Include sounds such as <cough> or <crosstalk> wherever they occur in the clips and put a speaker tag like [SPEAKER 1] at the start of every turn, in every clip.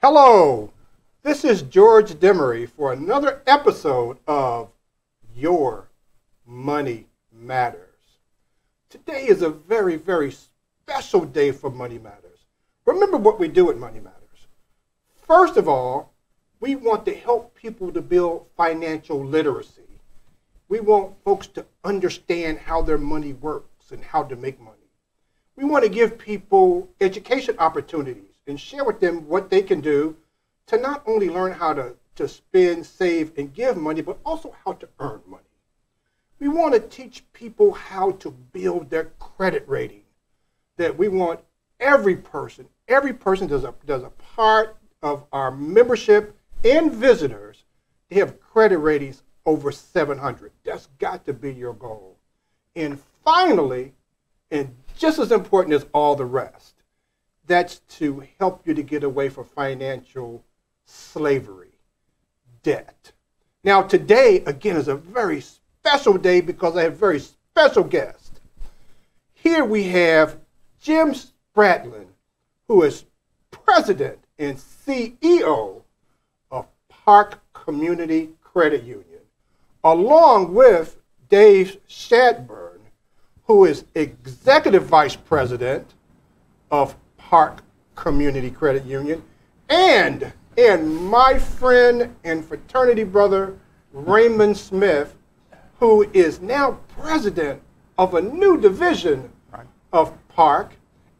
[SPEAKER 1] Hello, this is George Demaree for another episode of Your Money Matters. Today is a very, very special day for Money Matters. Remember what we do at Money Matters. First of all, we want to help people to build financial literacy. We want folks to understand how their money works and how to make money. We want to give people education opportunities and share with them what they can do to not only learn how to, to spend, save, and give money, but also how to earn money. We want to teach people how to build their credit rating. That we want every person, every person does a, does a part of our membership and visitors to have credit ratings over 700. That's got to be your goal. And finally, and just as important as all the rest, that's to help you to get away from financial slavery, debt. Now, today, again, is a very special day because I have a very special guest. Here we have Jim Spradlin, who is president and CEO of Park Community Credit Union, along with Dave Shadburne, who is executive vice president of Park Community Credit Union, and and my friend and fraternity brother Raymond Smith, who is now president of a new division right. of Park,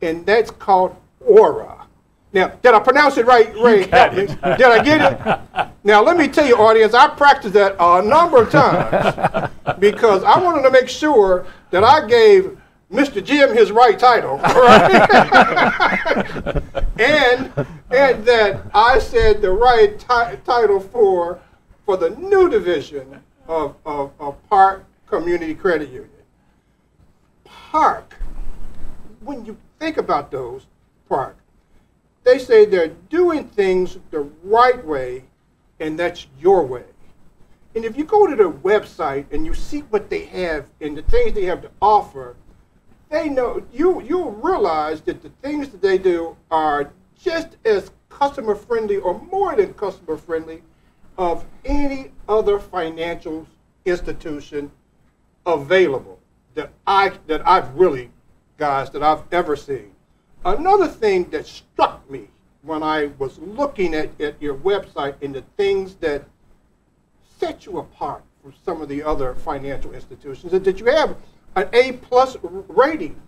[SPEAKER 1] and that's called Aura. Now, did I pronounce it right, Ray? Did I get it? Now, let me tell you, audience, I practiced that a number of times because I wanted to make sure that I gave Mr. Jim his right title, right? <laughs> and and that I said the right title for for the new division of, of, of Park Community Credit Union. Park, when you think about those, Park, they say they're doing things the right way, and that's your way. And if you go to their website and you see what they have and the things they have to offer, they know you you'll realize that the things that they do are just as customer friendly or more than customer friendly of any other financial institution available that I that I've really guys that I've ever seen. Another thing that struck me when I was looking at, at your website and the things that set you apart from some of the other financial institutions is that you have an A plus rating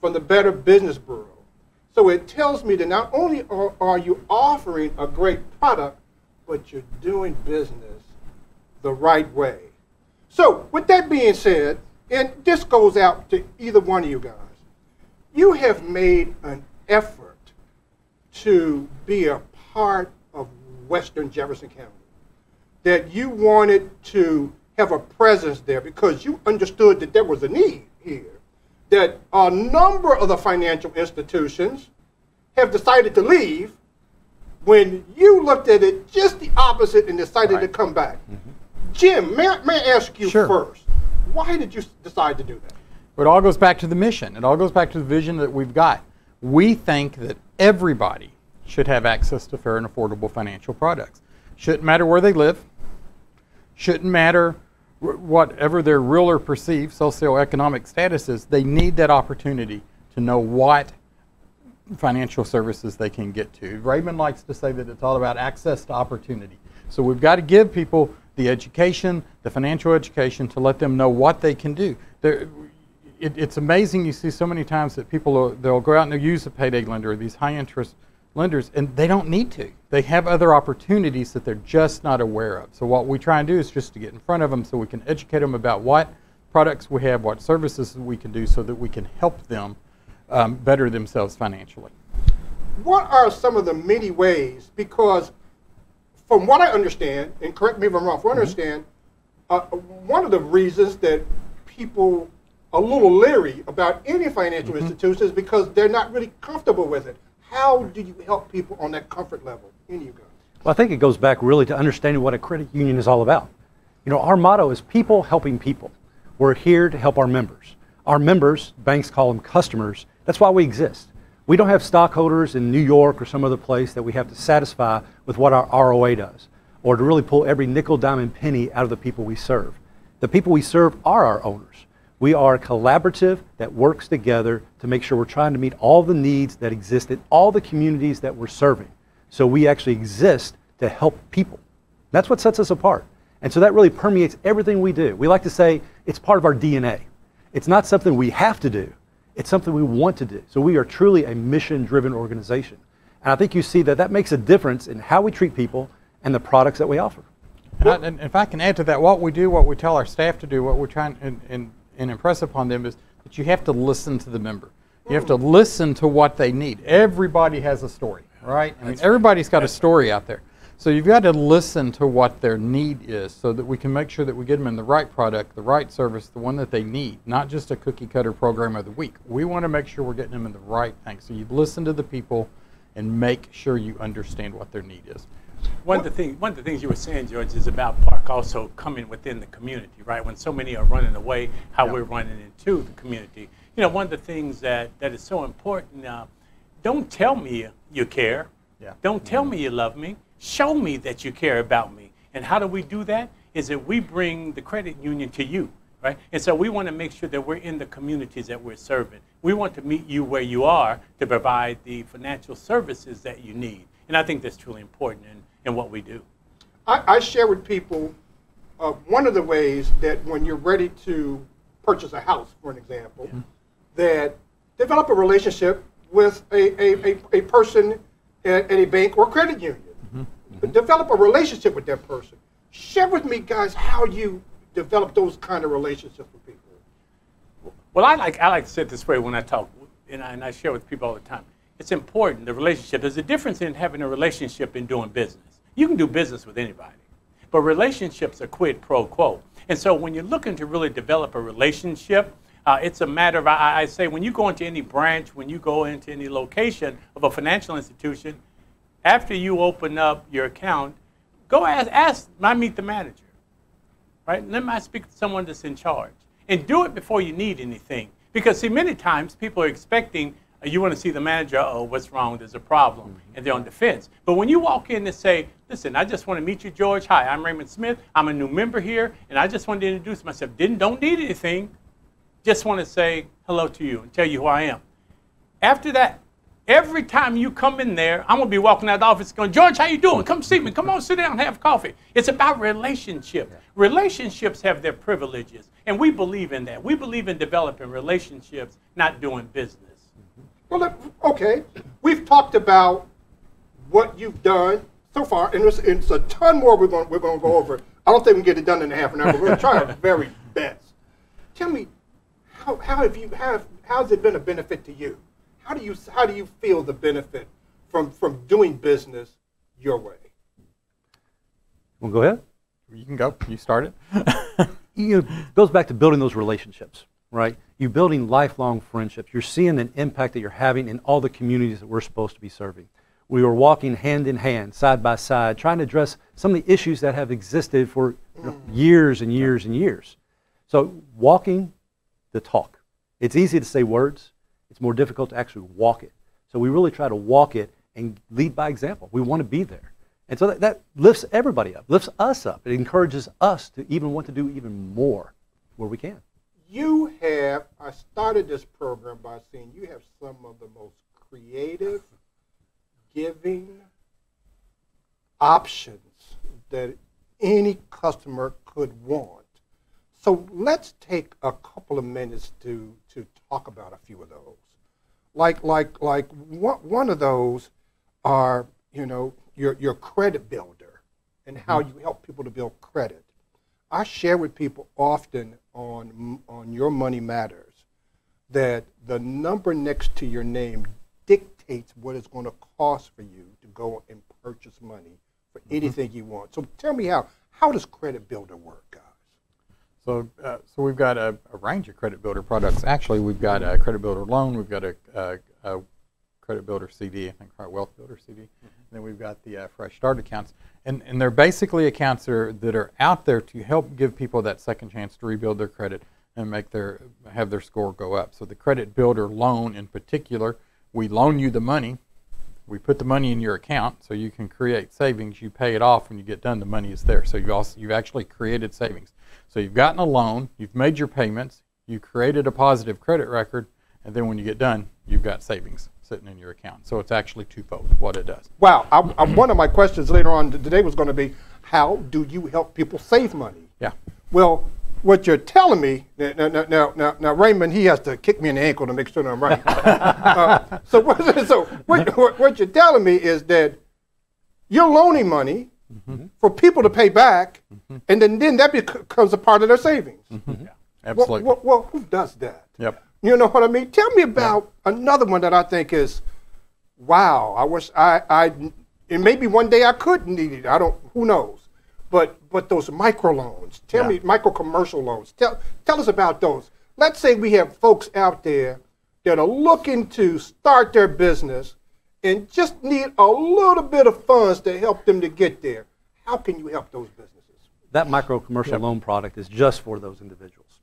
[SPEAKER 1] from the Better Business Bureau. So it tells me that not only are, are you offering a great product, but you're doing business the right way. So with that being said, and this goes out to either one of you guys, you have made an effort to be a part of Western Jefferson County. That you wanted to have a presence there because you understood that there was a need here. That a number of the financial institutions have decided to leave when you looked at it just the opposite and decided right. to come back. Mm-hmm. Jim, may I, may I ask you
[SPEAKER 2] sure.
[SPEAKER 1] first, why did you decide to do that?
[SPEAKER 2] It all goes back to the mission. It all goes back to the vision that we've got. We think that everybody should have access to fair and affordable financial products. Shouldn't matter where they live. Shouldn't matter whatever their real or perceived socioeconomic status is, they need that opportunity to know what financial services they can get to. Raymond likes to say that it's all about access to opportunity. So we've got to give people the education, the financial education, to let them know what they can do. It, it's amazing you see so many times that people will, they'll go out and use a payday lender, these high interest lenders, and they don't need to. They have other opportunities that they're just not aware of. So what we try and do is just to get in front of them so we can educate them about what products we have, what services we can do so that we can help them um, better themselves financially.
[SPEAKER 1] What are some of the many ways? Because from what I understand, and correct me if I'm wrong, from what I understand, uh, one of the reasons that people are a little leery about any financial institution is because they're not really comfortable with it. How do you help people on that comfort level? in guys?
[SPEAKER 3] Well, I think it goes back really to understanding what a credit union is all about. You know, our motto is people helping people. We're here to help our members. Our members, banks call them customers, that's why we exist. We don't have stockholders in New York or some other place that we have to satisfy with what our ROA does or to really pull every nickel, dime, and penny out of the people we serve. The people we serve are our owners. We are a collaborative that works together to make sure we're trying to meet all the needs that exist in all the communities that we're serving. So we actually exist to help people. That's what sets us apart. And so that really permeates everything we do. We like to say it's part of our DNA. It's not something we have to do, it's something we want to do. So we are truly a mission driven organization. And I think you see that that makes a difference in how we treat people and the products that we offer.
[SPEAKER 2] And, I, and if I can add to that, what we do, what we tell our staff to do, what we're trying and, and, and impress upon them is that you have to listen to the member. You have to listen to what they need. Everybody has a story, right? I mean, everybody's got a story out there. So you've got to listen to what their need is so that we can make sure that we get them in the right product, the right service, the one that they need, not just a cookie cutter program of the week. We want to make sure we're getting them in the right thing. So you listen to the people and make sure you understand what their need is.
[SPEAKER 4] One of the things, one of the things you were saying, George, is about Also coming within the community, right? When so many are running away, how
[SPEAKER 2] Yeah.
[SPEAKER 4] we're running into the community. You know, one of the things that, that is so important. Uh, don't tell me you care.
[SPEAKER 2] Yeah.
[SPEAKER 4] Don't tell me you love me. Show me that you care about me. And how do we do that? Is that we bring the credit union to you, right? And so we want to make sure that we're in the communities that we're serving. We want to meet you where you are to provide the financial services that you need. And I think that's truly important in, in what we do.
[SPEAKER 1] I, I share with people uh, one of the ways that when you're ready to purchase a house, for an example, that develop a relationship with a, a, a, a person at, at a bank or credit union. But develop a relationship with that person. Share with me, guys, how you develop those kind of relationships with people.
[SPEAKER 4] Well, I like I like to say it this way when I talk, and I, and I share with people all the time. It's important the relationship. There's a difference in having a relationship and doing business. You can do business with anybody, but relationships are quid pro quo. And so when you're looking to really develop a relationship, uh, it's a matter of I, I say when you go into any branch, when you go into any location of a financial institution, after you open up your account, go ask ask I meet the manager right? Let me speak to someone that's in charge. And do it before you need anything. Because, see, many times people are expecting, uh, you want to see the manager, oh, what's wrong? There's a problem. And they're on defense. But when you walk in and say, listen, I just want to meet you, George. Hi, I'm Raymond Smith. I'm a new member here, and I just wanted to introduce myself. Didn't, don't need anything. Just want to say hello to you and tell you who I am. After that, every time you come in there, I'm gonna be walking out of the office going, George, how you doing? Come see me. Come on, sit down, have coffee. It's about relationships. Relationships have their privileges, and we believe in that. We believe in developing relationships, not doing business.
[SPEAKER 1] Mm-hmm. Well, okay, we've talked about what you've done so far, and there's, it's a ton more we're going we're going to go over. I don't think we can get it done in a half an hour, but we're going to try our <laughs> very best. Tell me, how, how have you have how's it been a benefit to you? How do you how do you feel the benefit from from doing business your way?
[SPEAKER 3] Well, go ahead.
[SPEAKER 2] You can go. You start it. <laughs>
[SPEAKER 3] you know, it goes back to building those relationships, right? You're building lifelong friendships. You're seeing an impact that you're having in all the communities that we're supposed to be serving. We were walking hand in hand, side by side, trying to address some of the issues that have existed for you know, years and years and years. So, walking the talk. It's easy to say words, it's more difficult to actually walk it. So, we really try to walk it and lead by example. We want to be there. And so that, that lifts everybody up, lifts us up. It encourages us to even want to do even more where we can.
[SPEAKER 1] You have I started this program by saying you have some of the most creative, giving options that any customer could want. So let's take a couple of minutes to to talk about a few of those. Like like like one one of those are you know your your credit builder and how mm-hmm. you help people to build credit. I share with people often on on your money matters that the number next to your name dictates what it's going to cost for you to go and purchase money for for anything you want. So tell me how how does Credit Builder work, guys?
[SPEAKER 2] So, uh, so we've got a, a range of credit builder products. Actually, we've got a credit builder loan. We've got a, a, a credit builder CD. I think right, wealth builder CD. And then we've got the uh, fresh start accounts, and and they're basically accounts that are, that are out there to help give people that second chance to rebuild their credit and make their have their score go up. So the credit builder loan in particular, we loan you the money. We put the money in your account so you can create savings. You pay it off when you get done. The money is there. So you also you've actually created savings. So you've gotten a loan, you've made your payments, you created a positive credit record, and then when you get done, you've got savings sitting in your account. So it's actually twofold what it does.
[SPEAKER 1] Wow, I, I, one of my questions later on today was going to be, how do you help people save money?
[SPEAKER 2] Yeah.
[SPEAKER 1] Well, what you're telling me now, now, now, now, now Raymond, he has to kick me in the ankle to make sure that I'm right. uh, so, <laughs> what, so what, what, what you're telling me is that you're loaning money
[SPEAKER 2] Mm-hmm.
[SPEAKER 1] for people to pay back, and then, then that becomes a part of their savings.
[SPEAKER 2] Yeah,
[SPEAKER 1] Well,
[SPEAKER 2] absolutely.
[SPEAKER 1] well, well, who does that?
[SPEAKER 2] Yep.
[SPEAKER 1] You know what I mean? Tell me about another one that I think is, wow. I wish I, I, and maybe one day I could need it. I don't. Who knows? But but those micro loans. Tell
[SPEAKER 2] Yeah.
[SPEAKER 1] me micro commercial loans. Tell tell us about those. Let's say we have folks out there that are looking to start their business and just need a little bit of funds to help them to get there. How can you help those businesses?
[SPEAKER 3] That micro commercial loan product is just for those individuals.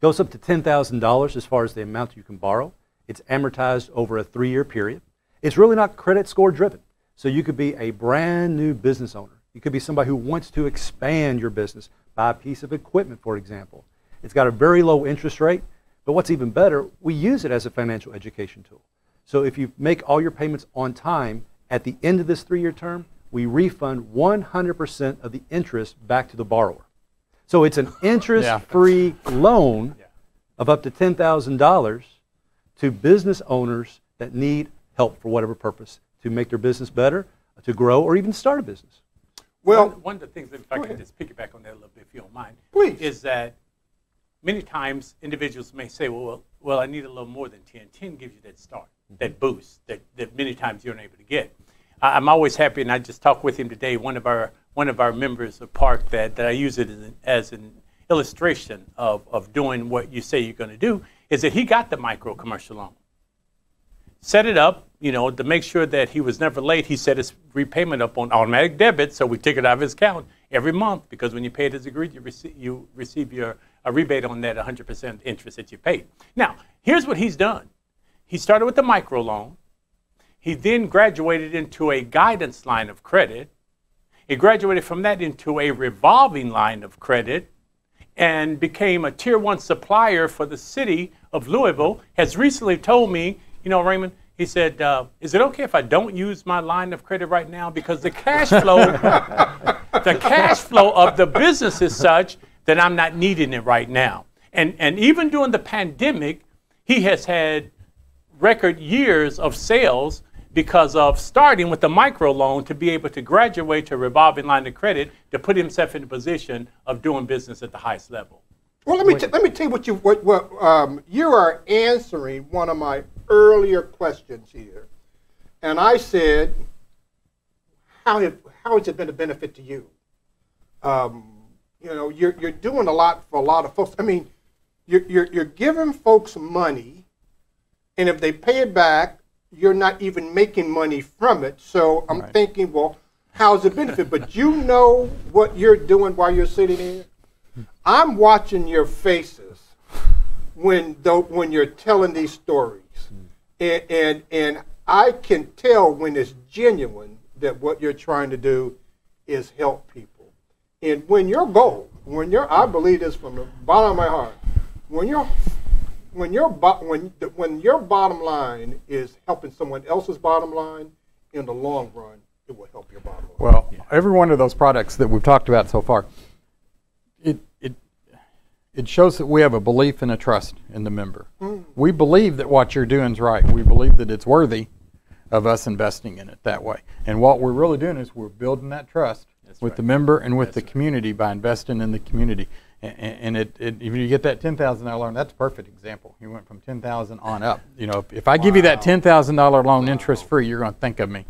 [SPEAKER 3] Goes up to $10,000 as far as the amount you can borrow. It's amortized over a three year period. It's really not credit score driven. So you could be a brand new business owner. You could be somebody who wants to expand your business, buy a piece of equipment, for example. It's got a very low interest rate, but what's even better, we use it as a financial education tool. So if you make all your payments on time, at the end of this three year term, we refund 100% of the interest back to the borrower. So it's an <laughs> interest free loan of up to $10,000 to business owners that need help for whatever purpose to make their business better, to grow, or even start a business.
[SPEAKER 1] Well,
[SPEAKER 4] one, one of the things, if I can just piggyback on that a little bit, if you don't mind,
[SPEAKER 1] Please.
[SPEAKER 4] is that many times individuals may say, well, well, well, I need a little more than 10. 10 gives you that start, mm-hmm. that boost that, that many times you're unable to get. I, I'm always happy, and I just talked with him today, one of our, one of our members of Park, that, that I use it as an, as an illustration of, of doing what you say you're going to do, is that he got the micro commercial loan set it up, you know, to make sure that he was never late. He set his repayment up on automatic debit, so we took it out of his account every month because when you pay it as agreed, you receive, you receive your a rebate on that 100% interest that you paid. Now, here's what he's done. He started with the micro loan. He then graduated into a guidance line of credit. He graduated from that into a revolving line of credit and became a tier one supplier for the city of Louisville. Has recently told me, you know, Raymond, he said, uh, "Is it okay if I don't use my line of credit right now because the cash flow, the cash flow of the business is such that I'm not needing it right now." And and even during the pandemic, he has had record years of sales because of starting with the micro loan to be able to graduate to revolving line of credit to put himself in a position of doing business at the highest level.
[SPEAKER 1] Well, let me t- let me tell you what you what, what um, you are answering one of my earlier questions here, and I said, how have, how has it been a benefit to you? Um, you know, you're you're doing a lot for a lot of folks. I mean, you're you're, you're giving folks money, and if they pay it back, you're not even making money from it. So I'm
[SPEAKER 2] Right.
[SPEAKER 1] thinking, well, how's it benefit? but you know what you're doing while you're sitting here. I'm watching your faces when though when you're telling these stories, and, and and I can tell when it's genuine that what you're trying to do is help people. And when your goal, when your I believe this from the bottom of my heart, when your when your when when your bottom line is helping someone else's bottom line, in the long run, it will help your bottom line.
[SPEAKER 2] Well, every one of those products that we've talked about so far, it shows that we have a belief and a trust in the member. We believe that what you're doing is right. We believe that it's worthy of us investing in it that way. And what we're really doing is we're building that trust with
[SPEAKER 4] right.
[SPEAKER 2] the member and with the community by investing in the community. And, and it, it, if you get that ten thousand dollar loan, that's a perfect example. You went from ten thousand on up. You know, if, if I give you that ten thousand dollar loan interest free, you're going to think of me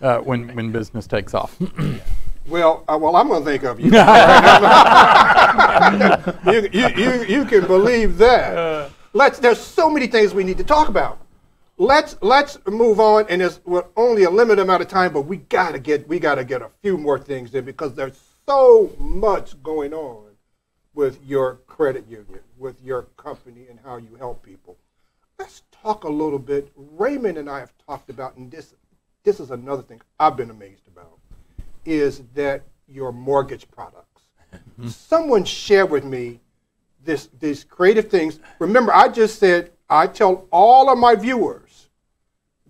[SPEAKER 2] uh, when when business takes off. <clears throat>
[SPEAKER 1] Well, uh, well, I'm going to think of you. <laughs> you, you, you. You can believe that. Let's. There's so many things we need to talk about. Let's let's move on, and there's only a limited amount of time, but we gotta get we gotta get a few more things in because there's so much going on with your credit union, with your company, and how you help people. Let's talk a little bit. Raymond and I have talked about, and this this is another thing I've been amazed about, is that your mortgage products. Someone shared with me this these creative things. Remember, I just said I tell all of my viewers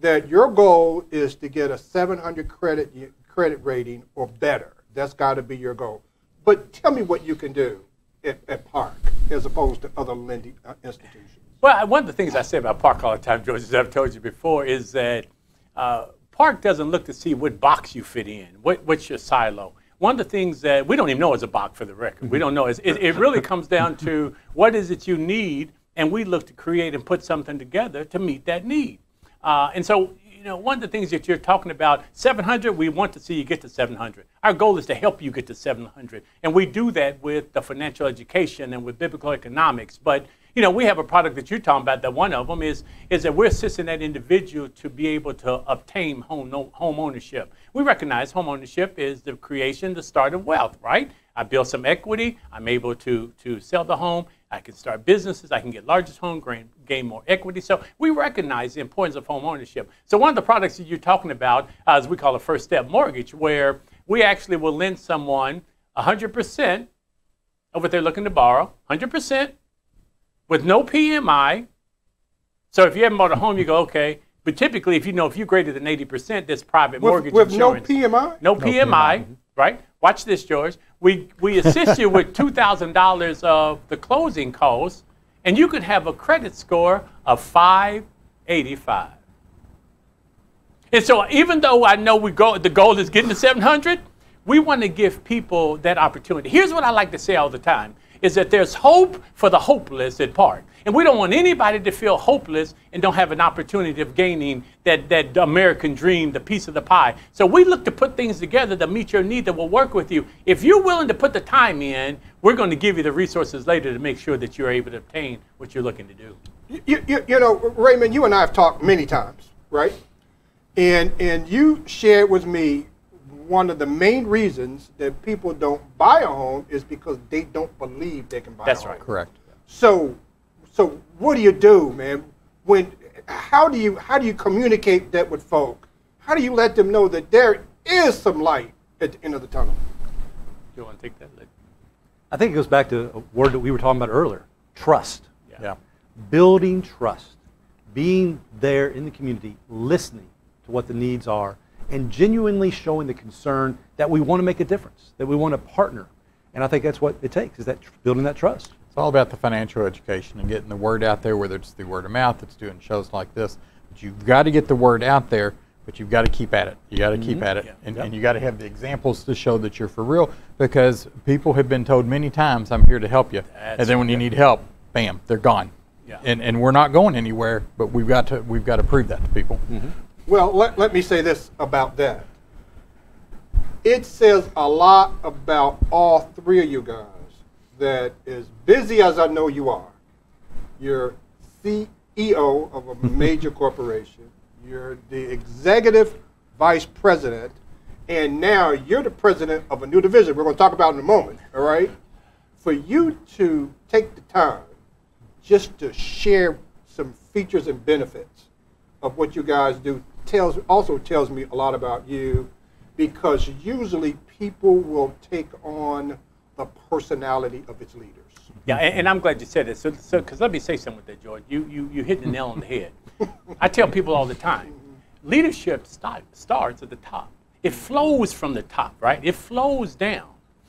[SPEAKER 1] that your goal is to get a 700 credit credit rating or better. That's got to be your goal. But tell me what you can do at, at Park as opposed to other lending uh, institutions.
[SPEAKER 4] Well, one of the things I say about Park all the time, George, as I've told you before, is that uh, Park doesn't look to see what box you fit in, what, what's your silo. One of the things that we don't even know is a box for the record. We don't know. It, it really <laughs> comes down to what is it you need, and we look to create and put something together to meet that need. Uh, and so, you know, one of the things that you're talking about, 700, we want to see you get to 700. Our goal is to help you get to 700. And we do that with the financial education and with biblical economics. But you know, we have a product that you're talking about. That one of them is is that we're assisting that individual to be able to obtain home home ownership. We recognize home ownership is the creation, the start of wealth, right? I build some equity. I'm able to to sell the home. I can start businesses. I can get largest home, gain, gain more equity. So we recognize the importance of home ownership. So one of the products that you're talking about, uh, as we call a first step mortgage, where we actually will lend someone 100% of what they're looking to borrow, 100% with no PMI. So if you haven't bought a home, you go, okay. But typically, if you know if you're greater than 80%, that's private
[SPEAKER 1] With,
[SPEAKER 4] mortgage
[SPEAKER 1] with no. PMI?
[SPEAKER 4] No, PMI, right? Watch this, George. We, we assist you with $2,000 of the closing costs, and you could have a credit score of 585. And so even though I know we go, the goal is getting to 700, we want to give people that opportunity. Here's what I like to say all the time is that there's hope for the hopeless at Park. And we don't want anybody to feel hopeless and don't have an opportunity of gaining that, that American dream, the piece of the pie. So we look to put things together to meet your need that will work with you. If you're willing to put the time in, we're going to give you the resources later to make sure that you're able to obtain what you're looking to do.
[SPEAKER 1] You, you, you know, Raymond, you and I have talked many times, right? And, and you shared with me one of the main reasons that people don't buy a home is because they don't believe they can buy
[SPEAKER 4] That's
[SPEAKER 1] a home.
[SPEAKER 4] That's right.
[SPEAKER 2] Correct.
[SPEAKER 1] So, so what do you do, man? When, how do you how do you communicate that with folk? How do you let them know that there is some light at the end of the tunnel?
[SPEAKER 4] Do you want to take that? Let-
[SPEAKER 3] I think it goes back to a word that we were talking about earlier trust.
[SPEAKER 4] Yeah.
[SPEAKER 2] Yeah.
[SPEAKER 3] Building trust. Being there in the community, listening to what the needs are, and genuinely showing the concern that we want to make a difference, that we want to partner. And I think that's what it takes, is that tr- building that trust.
[SPEAKER 2] It's all about the financial education and getting the word out there, whether it's through word of mouth, it's doing shows like this. But you've got to get the word out there, but you've got to keep at it. You got to keep mm-hmm. at it.
[SPEAKER 4] Yeah.
[SPEAKER 2] And,
[SPEAKER 3] Yep.
[SPEAKER 2] and you got to have the examples to show that you're for real because people have been told many times, I'm here to help you.
[SPEAKER 4] That's
[SPEAKER 2] and then when you need help, bam, they're gone.
[SPEAKER 4] Yeah.
[SPEAKER 2] And, and we're not going anywhere, but we've got to, we've got to prove that to people. Mm-hmm.
[SPEAKER 1] Well, let, let me say this about that. It says a lot about all three of you guys that as busy as I know you are, you're CEO of a <laughs> major corporation, you're the executive vice president, and now you're the president of a new division we're going to talk about in a moment, all right? For you to take the time just to share some features and benefits of what you guys do tells also tells me a lot about you because usually people will take on the personality of its leaders.
[SPEAKER 4] Yeah, and, and I'm glad you said it. So, so, because let me say something with that, George. You, you, you hit the nail on the head. <laughs> I tell people all the time, leadership start, starts at the top. It flows from the top, right? It flows down.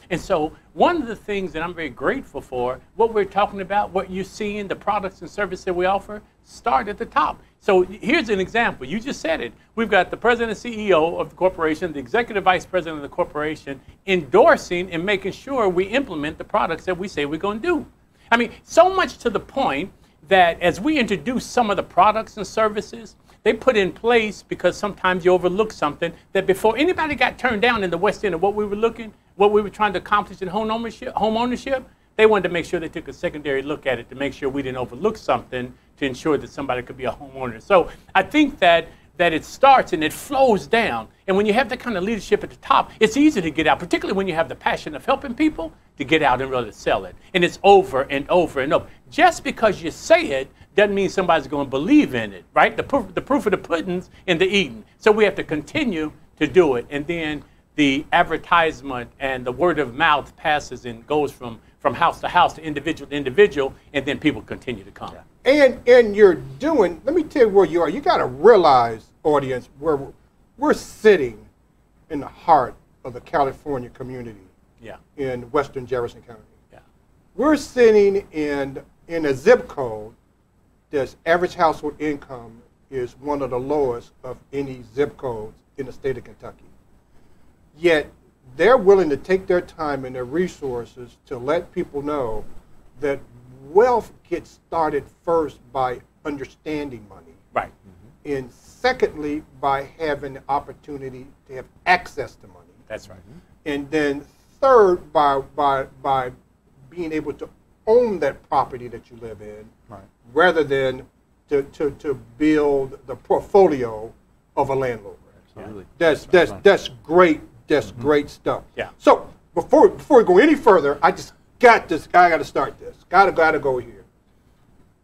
[SPEAKER 4] And so, one of the things that I'm very grateful for, what we're talking about, what you're seeing, the products and services that we offer, start at the top. So here's an example. You just said it. We've got the president and CEO of the corporation, the executive vice president of the corporation, endorsing and making sure we implement the products that we say we're going to do. I mean, so much to the point that as we introduce some of the products and services, they put in place because sometimes you overlook something that before anybody got turned down in the West End of what we were looking, what we were trying to accomplish in home ownership, home ownership, they wanted to make sure they took a secondary look at it to make sure we didn't overlook something to ensure that somebody could be a homeowner. So I think that that it starts and it flows down. And when you have that kind of leadership at the top, it's easy to get out, particularly when you have the passion of helping people to get out and really sell it. And it's over and over and over. Just because you say it doesn't mean somebody's going to believe in it, right? The proof, the proof of the pudding's in the eating. So we have to continue to do it. And then the advertisement and the word of mouth passes and goes from, from house to house to individual to individual, and then people continue to come.
[SPEAKER 1] And and you're doing. Let me tell you where you are. You got to realize, audience, where we're, sitting in the heart of the California community
[SPEAKER 4] Yeah,
[SPEAKER 1] in Western Jefferson County.
[SPEAKER 4] yeah,
[SPEAKER 1] We're sitting in in a zip code that's average household income is one of the lowest of any zip codes in the state of Kentucky. Yet they're willing to take their time and their resources to let people know that wealth gets started first by understanding money,
[SPEAKER 4] right. Mm-hmm.
[SPEAKER 1] and secondly by having the opportunity to have access to money
[SPEAKER 4] That's right. Mm-hmm.
[SPEAKER 1] and then third by by by being able to own that property that you live in
[SPEAKER 2] Right.
[SPEAKER 1] rather than to, to, to build the portfolio of a landlord
[SPEAKER 3] Absolutely.
[SPEAKER 1] that's that's that's great that's great stuff
[SPEAKER 4] Yeah.
[SPEAKER 1] so before before we go any further i just got this i got to start this gotta gotta go here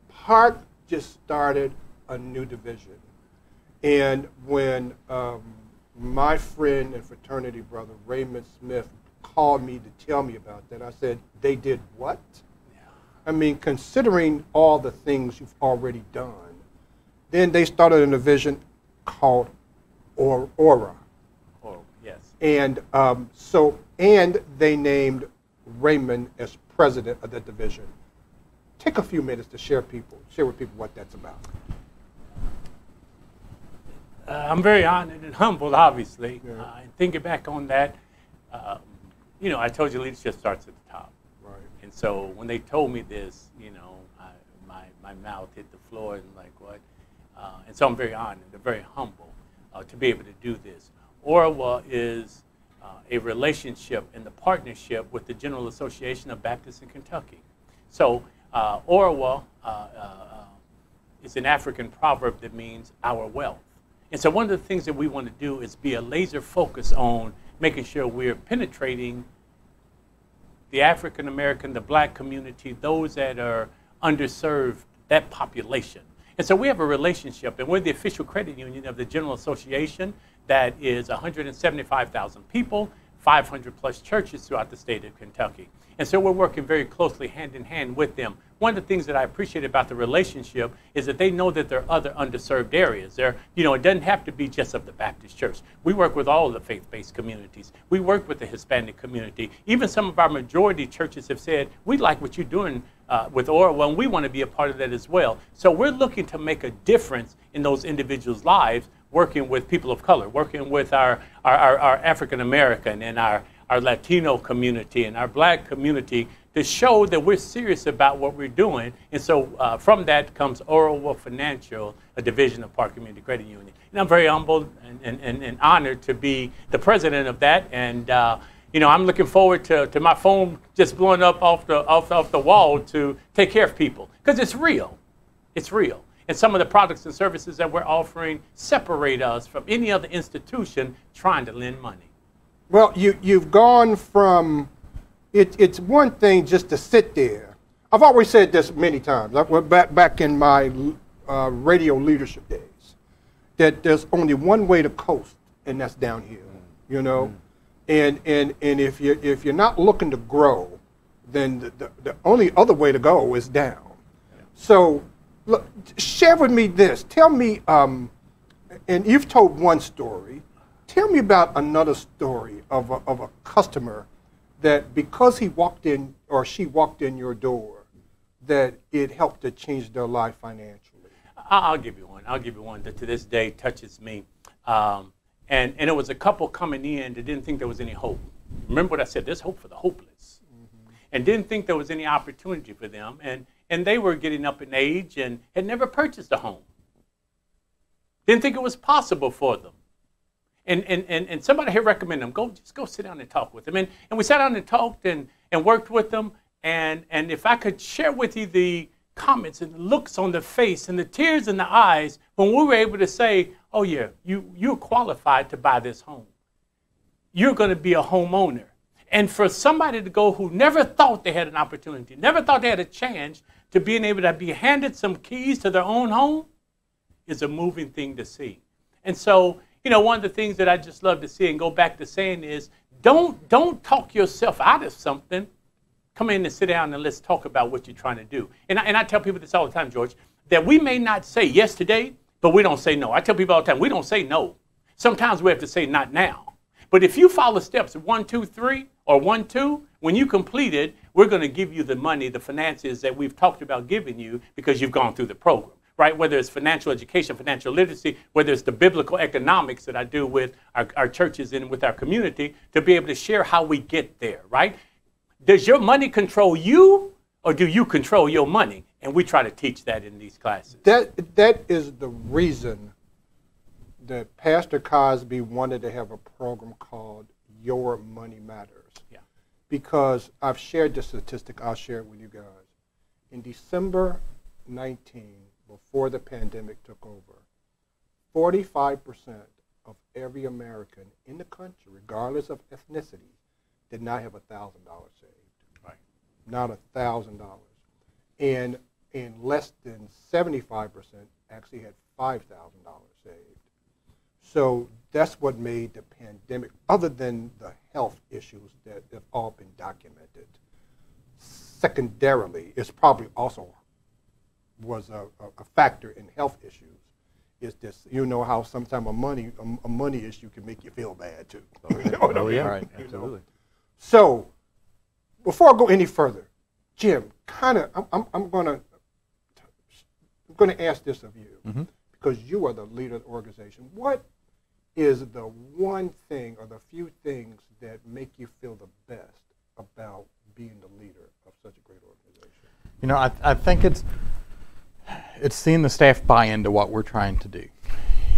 [SPEAKER 1] park just started a new division and when um, my friend and fraternity brother Raymond Smith called me to tell me about that, I said, "They did what?" I mean, considering all the things you've already done, then they started a division called Aura. And um, so and they named Raymond as president of the division. Take a few minutes to share people share with people what that's about.
[SPEAKER 4] Uh, I'm very honored and humbled, obviously.
[SPEAKER 1] Yeah.
[SPEAKER 4] Uh, and thinking back on that, um, you know, I told you leadership starts at the top.
[SPEAKER 1] Right.
[SPEAKER 4] And so when they told me this, you know, I, my, my mouth hit the floor and like, what? Uh, and so I'm very honored and very humble uh, to be able to do this. Orawa is uh, a relationship and the partnership with the General Association of Baptists in Kentucky. So uh, Orawa uh, uh, uh, is an African proverb that means our wealth. And so one of the things that we want to do is be a laser focus on making sure we're penetrating the African American, the black community, those that are underserved, that population. And so we have a relationship, and we're the official credit union of the General Association that is 175,000 people, 500 plus churches throughout the state of Kentucky. And so we're working very closely hand in hand with them. One of the things that I appreciate about the relationship is that they know that there are other underserved areas. There, you know, it doesn't have to be just of the Baptist church. We work with all of the faith-based communities. We work with the Hispanic community. Even some of our majority churches have said, we like what you're doing uh, with Orwell, and we want to be a part of that as well. So we're looking to make a difference in those individuals' lives, working with people of color, working with our, our, our, our African American and our, our Latino community and our black community to show that we're serious about what we're doing. And so uh, from that comes Orwell Financial, a division of Park Community Credit Union. And I'm very humbled and, and, and, and honored to be the president of that. And uh, you know, I'm looking forward to, to my phone just blowing up off the, off, off the wall to take care of people because it's real. It's real. And some of the products and services that we're offering separate us from any other institution trying to lend money.
[SPEAKER 1] Well, you you've gone from it, it's one thing just to sit there. I've always said this many times. I went back back in my uh, radio leadership days that there's only one way to coast, and that's downhill. You know, and and and if you if you're not looking to grow, then the, the, the only other way to go is down. So, look, share with me this. Tell me, um, and you've told one story. Tell me about another story of a, of a customer that because he walked in or she walked in your door, that it helped to change their life financially.
[SPEAKER 4] I'll give you one. I'll give you one that to this day touches me. Um, and, and it was a couple coming in that didn't think there was any hope. Remember what I said? There's hope for the hopeless. And didn't think there was any opportunity for them. And, and they were getting up in age and had never purchased a home. Didn't think it was possible for them. And, and, and, and somebody here recommended them. Go, just go sit down and talk with them. And, and we sat down and talked and, and worked with them. And, and if I could share with you the comments and the looks on the face and the tears in the eyes when we were able to say, oh, yeah, you, you're qualified to buy this home. You're going to be a homeowner. And for somebody to go who never thought they had an opportunity, never thought they had a chance to being able to be handed some keys to their own home is a moving thing to see. And so, you know, one of the things that I just love to see and go back to saying is don't, don't talk yourself out of something. Come in and sit down and let's talk about what you're trying to do. And I, and I tell people this all the time, George, that we may not say yes today, but we don't say no. I tell people all the time, we don't say no. Sometimes we have to say not now. But if you follow steps one, two, three, or one, two, when you complete it, we're going to give you the money, the finances that we've talked about giving you because you've gone through the program right? Whether it's financial education, financial literacy, whether it's the biblical economics that I do with our, our churches and with our community to be able to share how we get there, right? Does your money control you or do you control your money? And we try to teach that in these classes.
[SPEAKER 1] That, that is the reason that Pastor Cosby wanted to have a program called Your Money Matters.
[SPEAKER 4] Yeah.
[SPEAKER 1] Because I've shared the statistic, I'll share it with you guys. In December 19, before the pandemic took over, 45% of every American in the country, regardless of ethnicity, did not have $1,000 saved.
[SPEAKER 4] Right.
[SPEAKER 1] Not $1,000. And, and less than 75% actually had $5,000 saved. So that's what made the pandemic, other than the health issues that have all been documented, secondarily, it's probably also was a, a, factor in health issues is this you know how sometimes a money a, a, money issue can make you feel bad too.
[SPEAKER 3] Oh, <laughs> yeah, oh, yeah. right,
[SPEAKER 1] absolutely. So before I go any further, Jim, kind of I'm, I'm, I'm gonna I'm gonna ask this of you mm-hmm. because you are the leader of the organization. What is the one thing or the few things that make you feel the best about being the leader of such a great organization?
[SPEAKER 2] You know, I, I think it's it's seeing the staff buy into what we're trying to do.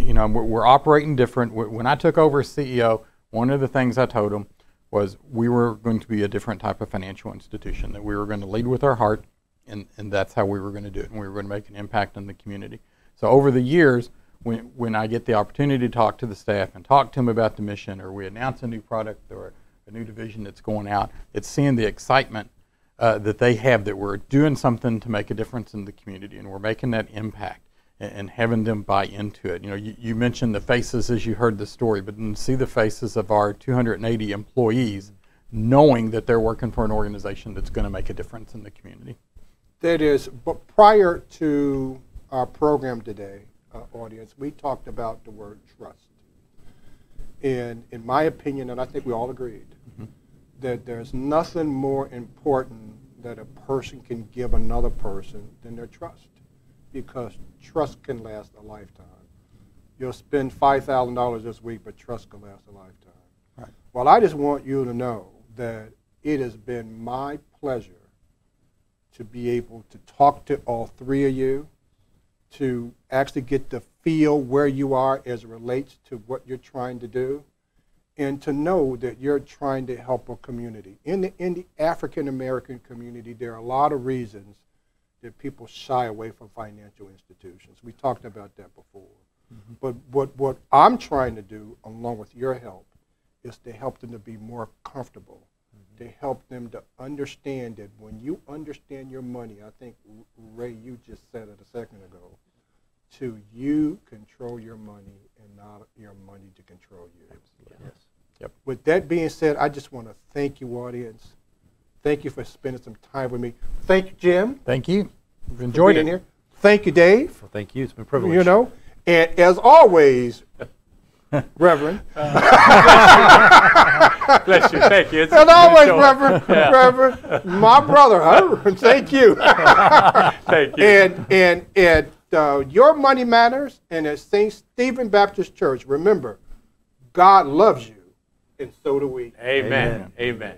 [SPEAKER 2] You know, we're, we're operating different. When I took over as CEO, one of the things I told them was we were going to be a different type of financial institution, that we were going to lead with our heart, and, and that's how we were going to do it, and we were going to make an impact in the community. So over the years, when, when I get the opportunity to talk to the staff and talk to them about the mission, or we announce a new product or a new division that's going out, it's seeing the excitement uh, that they have that we're doing something to make a difference in the community and we're making that impact and, and having them buy into it. You know, you, you, mentioned the faces as you heard the story, but then see the faces of our 280 employees knowing that they're working for an organization that's going to make a difference in the community.
[SPEAKER 1] That is, but prior to our program today, uh, audience, we talked about the word trust. And in my opinion, and I think we all agreed, that there's nothing more important that a person can give another person than their trust because trust can last a lifetime. You'll spend $5,000 this week, but trust can last a lifetime. Right. Well, I just want you to know that it has been my pleasure to be able to talk to all three of you, to actually get to feel where you are as it relates to what you're trying to do and to know that you're trying to help a community. In the, in the African American community, there are a lot of reasons that people shy away from financial institutions. We talked about that before. Mm-hmm. But what, what I'm trying to do, along with your help, is to help them to be more comfortable. To help them to understand that when you understand your money, I think, Ray, you just said it a second ago, to you control your money and not your money to control you.
[SPEAKER 3] Absolutely. Yes.
[SPEAKER 1] Yep. With that being said, I just want to thank you, audience. Thank you for spending some time with me. Thank you, Jim.
[SPEAKER 2] Thank you. We've enjoyed it.
[SPEAKER 1] Here. Thank you, Dave.
[SPEAKER 3] Well, thank you. It's been a privilege.
[SPEAKER 1] You know, and as always, <laughs> <laughs> Reverend. <laughs>
[SPEAKER 4] Bless you. Thank you. It's
[SPEAKER 1] as always, Reverend, yeah. Reverend, my brother, Reverend, <laughs> thank you.
[SPEAKER 4] thank you.
[SPEAKER 1] And and and uh, your money matters, and at St. Stephen Baptist Church, remember, God loves you and so do we.
[SPEAKER 4] Amen. Amen. Amen.